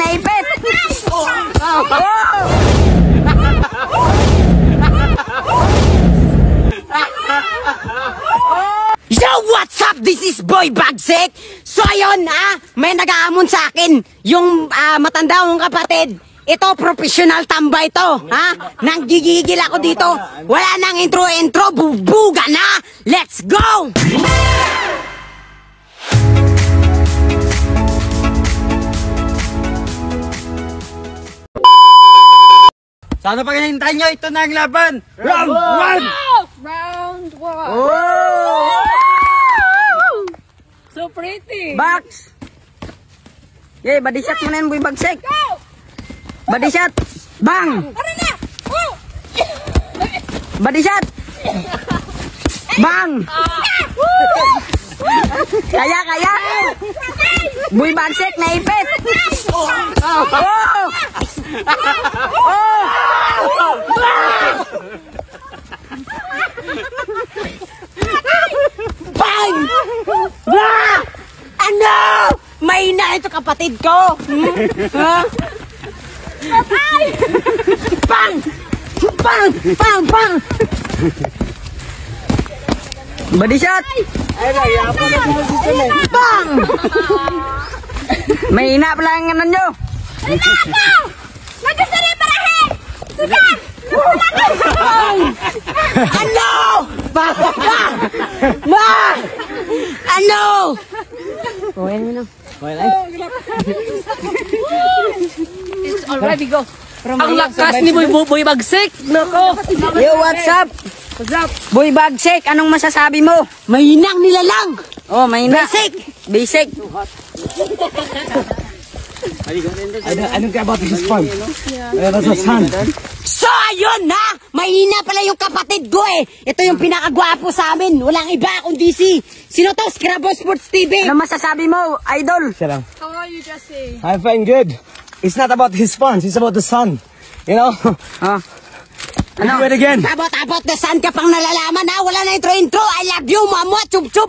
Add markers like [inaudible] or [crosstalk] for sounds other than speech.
naipit! Oh! Yo, what's up? This is Boy Bagsik. So ayun, ah, may nag-aamon sa akin. Yung ah, matanda kong kapatid. Ito, professional tambay to. Ha? Nanggigigil ako dito. Wala nang intro-intro. Bubuga na. Let's go! Sana pa hinihintay nyo, ito na ang laban! Round 1! Round one. Oh! So pretty. Box! Yay, body shot mo na yung Boy Bagsik. Go! Body shot! Bang! Tara na! Oh! Body shot! Bang! Kaya, kaya! Boy Bagsik, naipit! Oh! Oh! Bang! Ah! Ano? May na ito kapatid ko! Hmm? Ha? Bang! Bang! Bang! Bang! Body shot! Ay, naiyapo na sila dito na. Bang! May ina pala ang ano nyo. Nagusto na yung parahe! Sige! Ano? Ma! Ma! Ano? Okay na. It's already go. Ang lakas ni Boy Boy Bagsik. Nako. Yo, what's up? What's up? Boy Bagsik, anong masasabi mo? Mahinang nila lang! Oh, may ina. Basic! Basic. Ano, anong kaya about his farm? Ano sa sun? So, ayun na! Mahina pala yung kapatid ko eh. Ito yung pinakagwapo sa amin. Walang iba kundi si... Sino to? Scrabble Sports TV. Ano masasabi mo, idol? Siya lang. How are you, Jesse? I'm fine, good. It's not about his funds, it's about the sun. You know? [laughs] Ah. Ano? Do it again. Abot, abot na saan ka pang nalalaman ha? Wala na intro-intro. I love you, mama. Chup, chup.